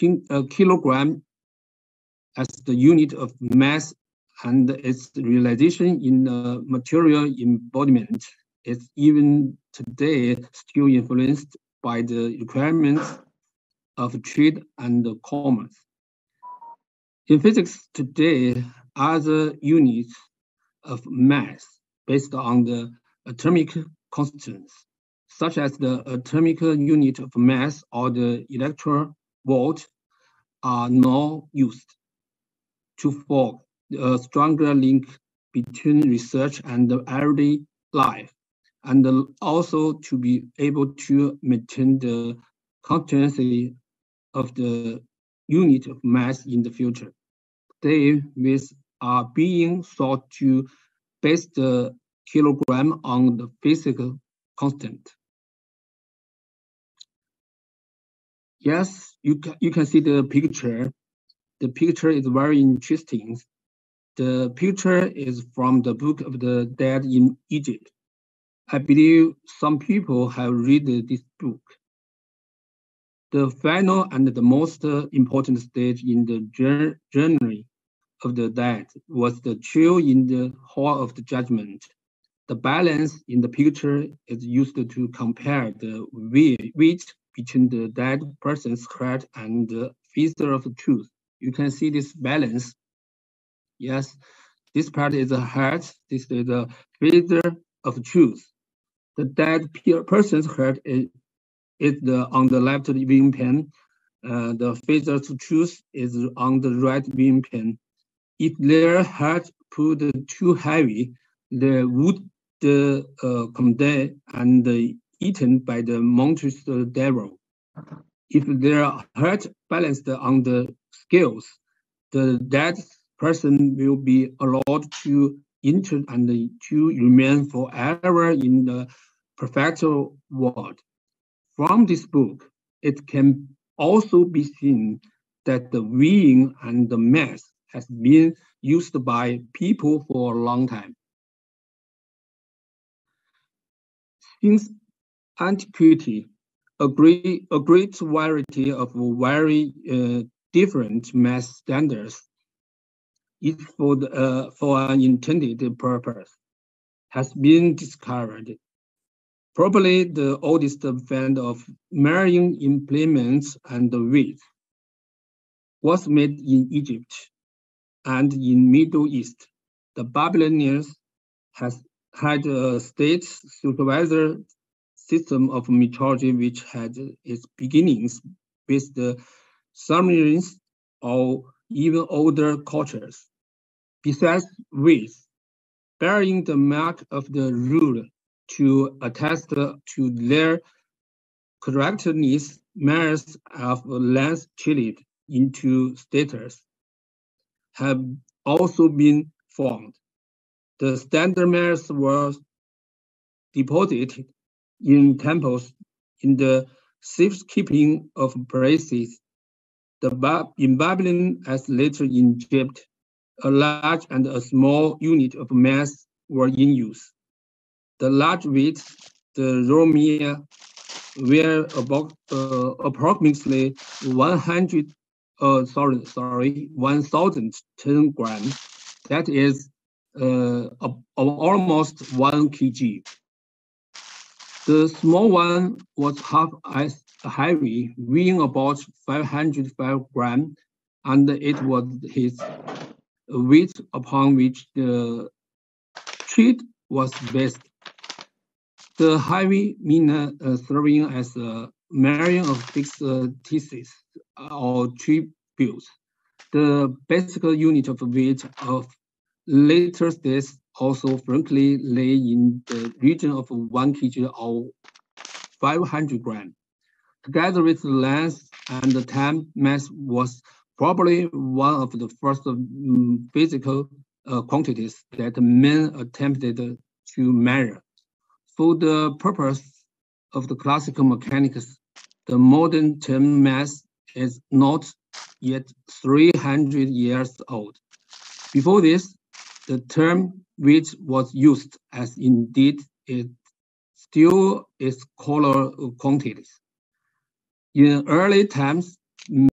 a uh, kilogram as the unit of mass and its realization in the material embodiment is even today still influenced by the requirements of trade and commerce. In physics today, other units of mass based on the atomic constants, such as the atomic unit of mass or the electron volt, are now used to form a stronger link between research and the everyday life, and also to be able to maintain the constancy of the unit of mass in the future. Today, with are being thought to base the kilogram on the physical constant. Yes, you can, you can see the picture. The picture is very interesting. The picture is from the Book of the Dead in Egypt. I believe some people have read this book. The final and the most important stage in the journey of the dead was the chill in the hall of the judgment. The balance in the picture is used to compare the weight between the dead person's heart and the feather of truth. You can see this balance. Yes, this part is the heart, this is the feather of truth. The dead person's heart is, is the, on the left wing pan. Uh, the feather of truth is on the right wing pan. If their heart proved too heavy, they would uh, condemn and eaten by the monstrous devil. If their heart balanced on the scales, the dead person will be allowed to enter and to remain forever in the perfect world. From this book, it can also be seen that the weighing and the mass has been used by people for a long time. Since antiquity, a great, a great variety of very uh, different mass standards is for, the, uh, for an intended purpose has been discovered. Probably the oldest band of marine implements and weights was made in Egypt and in Middle East, the Babylonians has had a state supervisor system of metrology which had its beginnings with the Sumerians or even older cultures. Besides which, bearing the mark of the rule to attest to their correctness, measures of length chilled into status have also been formed. The standard measures were deposited in temples in the safekeeping of places. The in Babylon, as later in Egypt, a large and a small unit of mass were in use. The large weights, the Romia, were about uh, approximately 100 uh, sorry, sorry, 1,010 grams. That is uh, almost one kg. The small one was half as heavy, weighing about 505 grams, and it was his weight upon which the treat was based. The heavy mean uh, serving as a marrying of fixed uh, thesis or tributes. The basic unit of weight of later states also frankly lay in the region of 1 kg or 500 gram. Together with the length and the time, mass was probably one of the first um, physical uh, quantities that men attempted to measure. For the purpose of the classical mechanics, the modern term mass is not yet 300 years old. Before this, the term which was used as indeed it still is color quantities. In early times,